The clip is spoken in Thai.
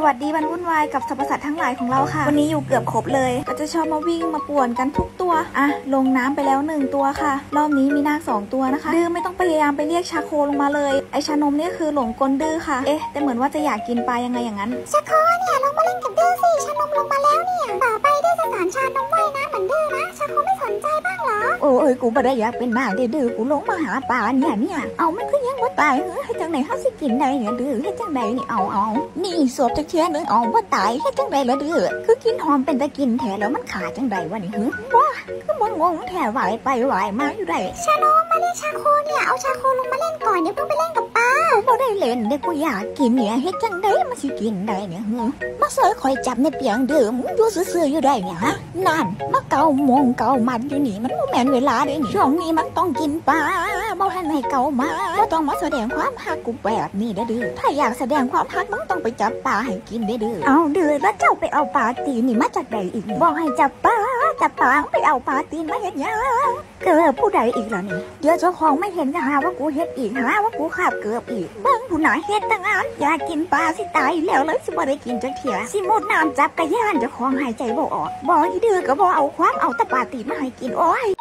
สวัสดีวันวุ่นวายกับสรรพสัตว์ทั้งหลายของเราค่ะ วันนี้อยู่เกือบครบเลย ก็จะชอบมาวิ่งมาป่วนกันทุกตัว อะ ลงน้ำไปแล้วหนึ่งตัวค่ะ รอบนี้มีนาคสองตัวนะคะดื้อไม่ต้องพยายามไปเรียกชาโคลงมาเลย ไอชานมเนี่ยคือหลงกลดื้อค่ะ เอ๊ะแต่เหมือนว่าจะอยากกินปลายังไงอย่างนั้น ชาโคเนี่ยลงมาเล่นกับดื้อสิชานมลงมาแล้วเนี่ย ดื้อนะชาโคไม่สนใจบ้างเหรอ โอ้ยกูไม่ได้อยากเป็นนางดื้อๆกูลงมาหาปลาเนี่ยเนี่ยเอามันก็ยังว่าตายเฮ้ยให้จังไหนเฮาสิกินได้เนี่ยดื้อให้จังไหนนี่เอาเอานี่สวบจักเทียนึงเอาว่าตายให้จังไหนละดื้อคือกินหอมเป็นตะกินแท้แล้วมันขาดจังใดวะนี่หึว้าคือมันงงแท้ไหวไปไหวมาอยู่ได้ชานมมาเรียกชาโคเนี่ยเอาชาโคลงมาเล่นก่อนอย่าเพิ่งไปเล่นกับปลาบ่ได้ เล่นเด็กกูอยากกินเนี่ยเฮ็ดจังได้มันสิกินได้เนี่ยหึมาเสยคอยจับในเปียงเด้อมึงอยู่ซื่อๆอยู่ได้เนี่ยฮะนั่นมาเกาโมงเกามันอยู่นี่มันบ่แม่นเวลาเด้นี่ช่วงนี้มันต้องกินปลาบ่ทันให้เกามาบ่ต้องมาแสดงความฮักกูแบบนี้เด้อเดือถ้าอยากแสดงความฮักมึงต้องไปจับปลาให้กินเด้อเดือเอาเดือแล้วเจ้าไปเอาปลาตีนี่มาจากใดอีกบอกให้จับปลา จับปลาไปเอาปลาตีนมาเฮ็ดหยังเกิดผู้ใดอีกแล้วนี่เดี๋ยวเจ้าของไม่เห็นจะหาว่ากูเฮ็ดอีกหาว่ากูขาบเกือบอีกเบิ้งผู้หน่อยเฮ็ดตั้งอันอยากกินปลาสิตายแล้วเลยสิบ่ได้กินจักเถียสิมุดน้ำจับกระย่านเจ้าของหายใจบ่ออกบ่อีดื้อก็บ่เอาความเอาแตะปลาตีนมาให้กินโอ้ย